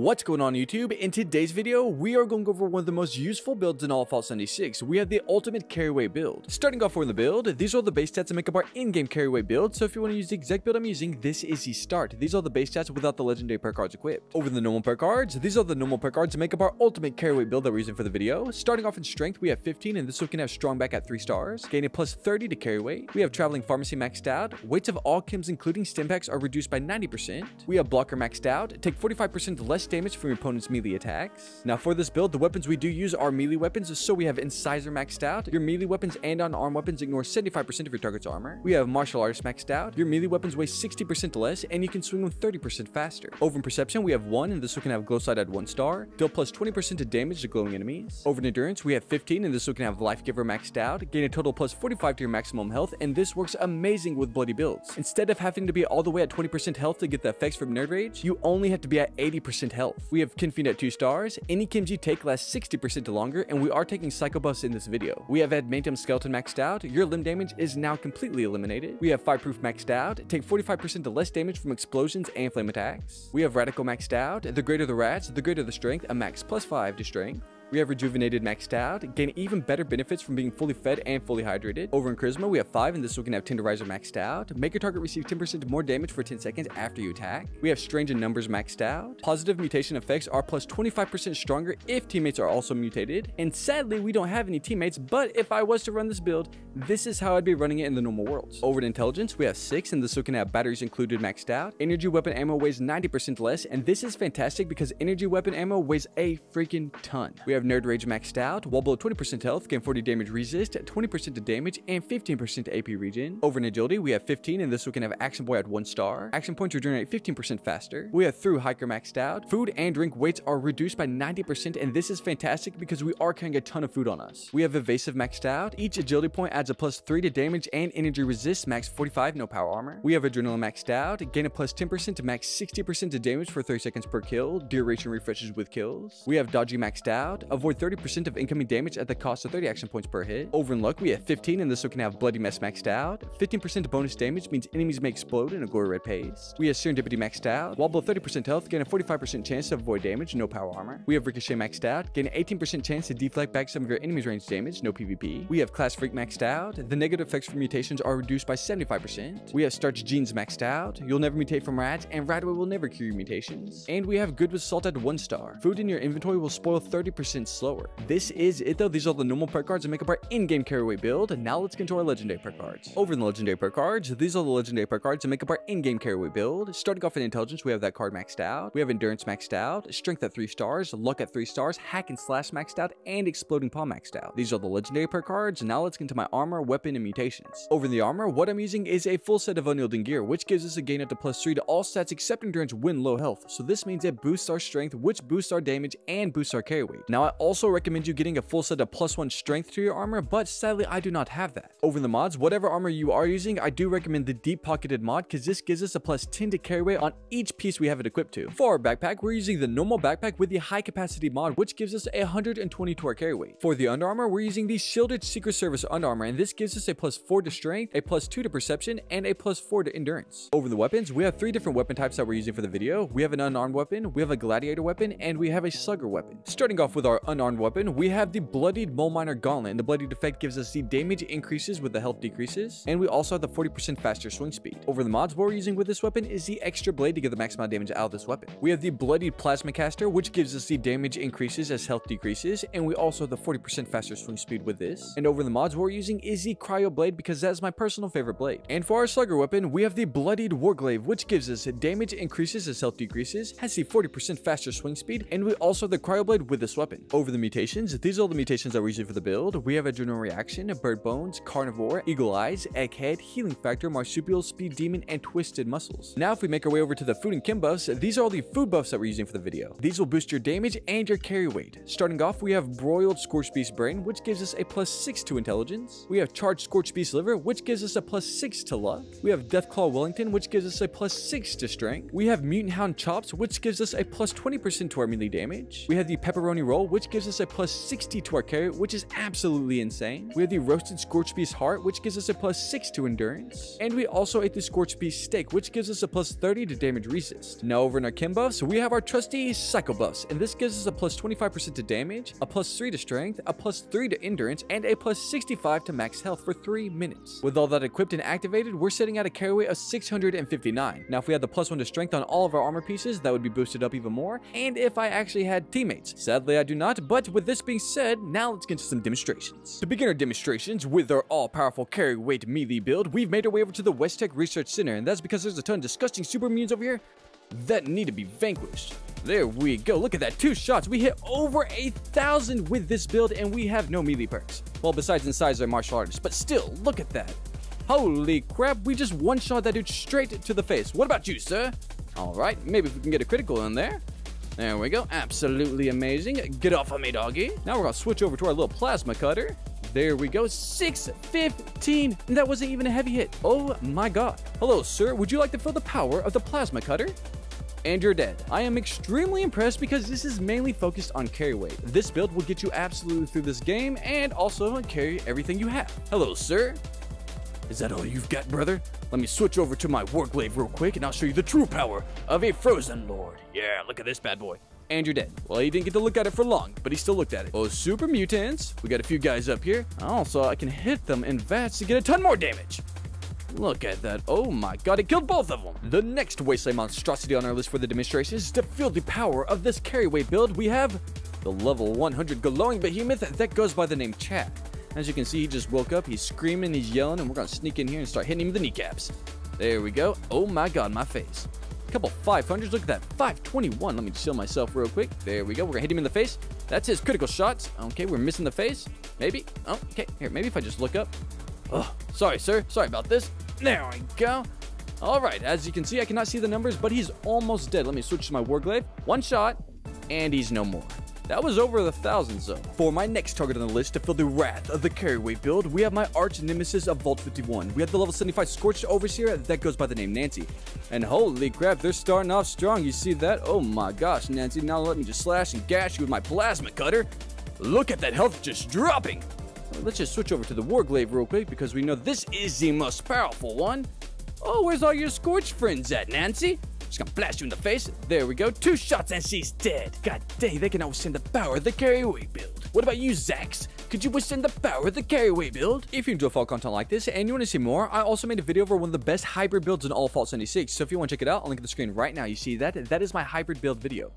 What's going on YouTube? In today's video, we are going over one of the most useful builds in all of Fallout 76. We have the ultimate carry weight build. Starting off with the build, these are the base stats that make up our in-game carry weight build, so if you want to use the exact build I'm using, this is the start. These are the base stats without the legendary perk cards equipped. Over the normal perk cards, these are the normal perk cards that make up our ultimate carry weight build that we're using for the video. Starting off in strength, we have 15, and this one can have strong back at 3 stars, gaining plus 30 to carry weight. We have traveling pharmacy maxed out. Weights of all chems including stimpaks are reduced by 90%. We have blocker maxed out. Take 45% less damage from your opponent's melee attacks. Now for this build, the weapons we do use are melee weapons, so we have Incisor maxed out. Your melee weapons and unarmed weapons ignore 75% of your target's armor. We have Martial Artist maxed out. Your melee weapons weigh 60% less, and you can swing them 30% faster. Over in Perception, we have 1, and this one can have Glow Sight at 1 star. Deal plus 20% of damage to glowing enemies. Over in Endurance, we have 15, and this one can have Life Giver maxed out. Gain a total plus 45 to your maximum health, and this works amazing with bloody builds. Instead of having to be all the way at 20% health to get the effects from Nerd Rage, you only have to be at 80% health. We have Chem Fiend at 2 stars, any you take lasts 60% to longer, and we are taking Psycho Buffs in this video. We have Adamantium Skeleton maxed out, your limb damage is now completely eliminated. We have Fireproof maxed out, take 45% less damage from explosions and flame attacks. We have Radicool maxed out, the greater the rats, the greater the strength, a max plus 5 to strength. We have Rejuvenated maxed out, gain even better benefits from being fully fed and fully hydrated. Over in Charisma, we have 5, and this one can have Tenderizer maxed out. Make your target receive 10% more damage for 10 seconds after you attack. We have Strange in Numbers maxed out. Positive mutation effects are plus 25% stronger if teammates are also mutated. And sadly, we don't have any teammates, but if I was to run this build, this is how I'd be running it in the normal worlds. Over in Intelligence, we have 6, and this one can have batteries included maxed out. Energy weapon ammo weighs 90% less, and this is fantastic because energy weapon ammo weighs a freaking ton. We have Nerd Rage maxed out, below 20% health, gain 40 damage resist, 20% to damage, and 15% to AP regen. Over in Agility, we have 15, and this we can have Action Boy at 1 star. Action points regenerate 15% faster. We have Thru-Hiker maxed out. Food and drink weights are reduced by 90%, and this is fantastic because we are carrying a ton of food on us. We have Evasive maxed out. Each Agility point adds a plus 3 to damage and energy resist, max 45, no power armor. We have Adrenaline maxed out. Gain a plus 10% to max 60% to damage for 30 seconds per kill. Duration refreshes with kills. We have Dodgy maxed out. Avoid 30% of incoming damage at the cost of 30 action points per hit. Over in luck, we have 15, and this one can have Bloody Mess maxed out. 15% bonus damage means enemies may explode in a glory red paste. We have Serendipity maxed out. While below 30% health, gain a 45% chance to avoid damage, no power armor. We have Ricochet maxed out. Gain an 18% chance to deflect back some of your enemy's range damage, no PvP. We have Class Freak maxed out. The negative effects from mutations are reduced by 75%. We have Starched Genes maxed out. You'll never mutate from rats, and Radaway will never cure your mutations. And we have Good with Salt at 1 star. Food in your inventory will spoil 30% slower. This is it though. These are the normal perk cards that make up our in-game carry weight build. And now let's get into our legendary perk cards. Over in the legendary perk cards, these are the legendary perk cards that make up our in-game carry weight build. Starting off in intelligence, we have that card maxed out. We have endurance maxed out, strength at 3 stars, luck at 3 stars, hack and slash maxed out, and exploding palm maxed out. These are the legendary perk cards. Now let's get into my armor, weapon, and mutations. Over in the armor, what I'm using is a full set of unyielding gear, which gives us a gain up to plus 3 to all stats except endurance when low health. So this means it boosts our strength, which boosts our damage and boosts our carry weight. Now also recommend you getting a full set of plus 1 strength to your armor, but sadly I do not have that. Over the mods, whatever armor you are using, I do recommend the deep pocketed mod because this gives us a plus 10 to carry weight on each piece we have it equipped to. For our backpack, we're using the normal backpack with the high capacity mod, which gives us a 120 to our carry weight. For the Under Armour, we're using the shielded Secret Service Under Armour, and this gives us a plus 4 to strength, a plus 2 to perception, and a plus 4 to endurance. Over the weapons, we have three different weapon types that we're using for the video. We have an unarmed weapon, we have a gladiator weapon, and we have a slugger weapon. Starting off with our unarmed weapon, we have the bloodied mole miner gauntlet, and the bloodied effect gives us the damage increases with the health decreases, and we also have the 40% faster swing speed. Over the mods, what we're using with this weapon is the extra blade to get the maximum damage out of this weapon. We have the bloodied plasma caster, which gives us the damage increases as health decreases, and we also have the 40% faster swing speed with this. And over the mods, what we're using is the cryo blade because that's my personal favorite blade. And for our slugger weapon, we have the bloodied warglaive, which gives us damage increases as health decreases, has the 40% faster swing speed, and we also have the cryo blade with this weapon. Over the mutations, these are all the mutations that we're using for the build. We have adrenal reaction, bird bones, carnivore, eagle eyes, egghead, healing factor, marsupial, speed demon, and twisted muscles. Now if we make our way over to the food and chem buffs, these are all the food buffs that we're using for the video. These will boost your damage and your carry weight. Starting off, we have broiled scorched beast brain, which gives us a plus 6 to intelligence. We have charged scorched beast liver, which gives us a plus 6 to luck. We have deathclaw wellington, which gives us a plus 6 to strength. We have mutant hound chops, which gives us a plus 20% to our melee damage. We have the pepperoni roll, which gives us a plus 60 to our carry, which is absolutely insane. We have the Roasted Scorch Beast Heart, which gives us a plus 6 to endurance. And we also ate the Scorch Beast Steak, which gives us a plus 30 to damage resist. Now over in our Chem buffs, we have our trusty Psycho buffs, and this gives us a plus 25% to damage, a plus 3 to strength, a plus 3 to endurance, and a plus 65 to max health for 3 minutes. With all that equipped and activated, we're sitting at a carry weight of 659. Now if we had the plus 1 to strength on all of our armor pieces, that would be boosted up even more, and if I actually had teammates. Sadly, I do not, but with this being said, now let's get into some demonstrations. To begin our demonstrations with our all-powerful carry weight melee build, we've made our way over to the West Tek Research Center, and that's because there's a ton of disgusting super mutants over here that need to be vanquished. There we go. Look at that. Two shots. We hit over a thousand with this build, and we have no melee perks. Well, besides inside our martial artist, but still, look at that. Holy crap, we just one-shot that dude straight to the face. What about you, sir? All right, maybe if we can get a critical in there. There we go. Absolutely amazing. Get off of me, doggy. Now we're going to switch over to our little plasma cutter. There we go. 615. And that wasn't even a heavy hit. Oh my god. Hello, sir. Would you like to feel the power of the plasma cutter? and you're dead. I am extremely impressed because this is mainly focused on carry weight. This build will get you absolutely through this game and also carry everything you have. Hello, sir. Is that all you've got, brother? Let me switch over to my Warglaive real quick and I'll show you the true power of a Frozen Lord. Yeah, look at this bad boy. And you're dead. Well, he didn't get to look at it for long, but he still looked at it. Oh, super mutants. We got a few guys up here. Also, I can hit them in VATS to get a ton more damage. Look at that. Oh my god, it killed both of them. The next Wasteland monstrosity on our list for the demonstration is to feel the power of this carry weight build. We have the level 100 glowing behemoth that goes by the name Chad. As you can see, he just woke up, he's screaming, he's yelling, and we're gonna sneak in here and start hitting him with the kneecaps. There we go. Oh my god, my face. A couple 500s, look at that, 521. Let me chill myself real quick. There we go, we're gonna hit him in the face. That's his critical shots. Okay, we're missing the face. Maybe. Oh, okay, here, maybe if I just look up. Oh, sorry, sir. Sorry about this. There we go. All right, as you can see, I cannot see the numbers, but he's almost dead. Let me switch to my Warglaive. One shot, and he's no more. That was over the thousands though. For my next target on the list to feel the wrath of the carryweight build, we have my arch nemesis of Vault 51. We have the level 75 Scorched Overseer that goes by the name Nancy. And holy crap, they're starting off strong. You see that? Oh my gosh, Nancy, now let me just slash and gash you with my plasma cutter. Look at that health just dropping. Let's just switch over to the Warglaive real quick because we know this is the most powerful one. Oh, where's all your Scorch friends at, Nancy? Just gonna blast you in the face. There we go. Two shots and she's dead. God dang, they can withstand the power of the carryweight build. What about you, Zax? Could you withstand the power of the carryweight build? If you enjoy fall content like this and you want to see more, I also made a video over one of the best hybrid builds in all Fallout 76. So if you want to check it out, I'll link in the screen right now. You see that? That is my hybrid build video.